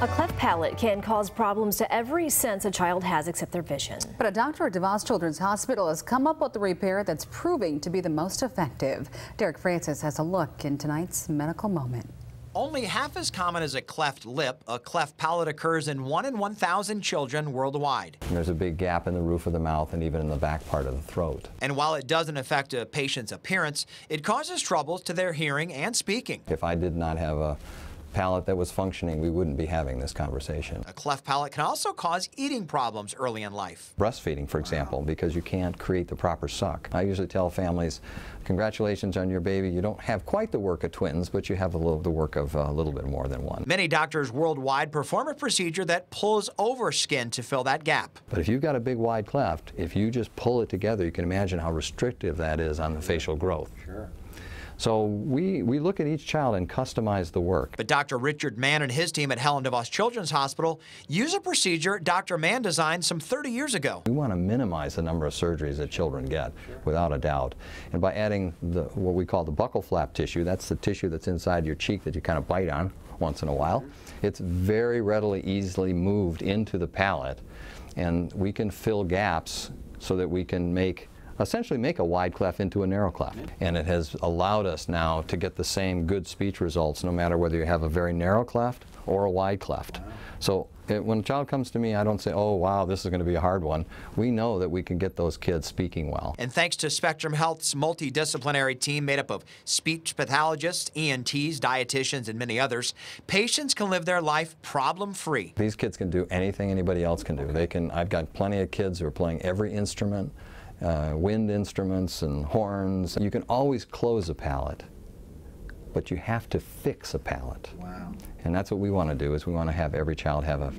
A cleft palate can cause problems to every sense a child has except their vision. But a doctor at DeVos Children's Hospital has come up with a repair that's proving to be the most effective. Derek Francis has a look in tonight's medical moment. Only half as common as a cleft lip, a cleft palate occurs in 1 in 1,000 children worldwide. There's a big gap in the roof of the mouth and even in the back part of the throat. And while it doesn't affect a patient's appearance, it causes troubles to their hearing and speaking. If I did not have a palate that was functioning, we wouldn't be having this conversation. A cleft palate can also cause eating problems early in life. Breastfeeding, for example, because you can't create the proper suck. I usually tell families, congratulations on your baby. You don't have quite the work of twins, but you have a little the work of uh, a little bit more than one. Many doctors worldwide perform a procedure that pulls over skin to fill that gap. But if you've got a big wide cleft, if you just pull it together, you can imagine how restrictive that is on the facial growth. Sure. So we, we look at each child and customize the work. But Dr. Richard Mann and his team at Helen DeVos Children's Hospital use a procedure Dr. Mann designed some 30 years ago. We want to minimize the number of surgeries that children get, without a doubt. And by adding the, what we call the buccal flap tissue, that's the tissue that's inside your cheek that you kind of bite on once in a while, it's very readily, easily moved into the palate. And we can fill gaps so that we can make essentially make a wide cleft into a narrow cleft. And it has allowed us now to get the same good speech results no matter whether you have a very narrow cleft or a wide cleft. So it, when a child comes to me, I don't say, oh, wow, this is going to be a hard one. We know that we can get those kids speaking well. And thanks to Spectrum Health's multidisciplinary team made up of speech pathologists, ENTs, dietitians, and many others, patients can live their life problem-free. These kids can do anything anybody else can do. They can, I've got plenty of kids who are playing every instrument uh, wind instruments and horns. You can always close a palate, but you have to fix a palate. Wow. And that's what we want to do is we want to have every child have a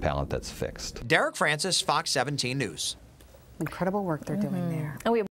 palate that's fixed. Derek Francis, Fox 17 News. Incredible work they're mm -hmm. doing there. And we